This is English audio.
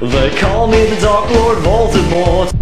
They call me the Dark Lord Voldemort.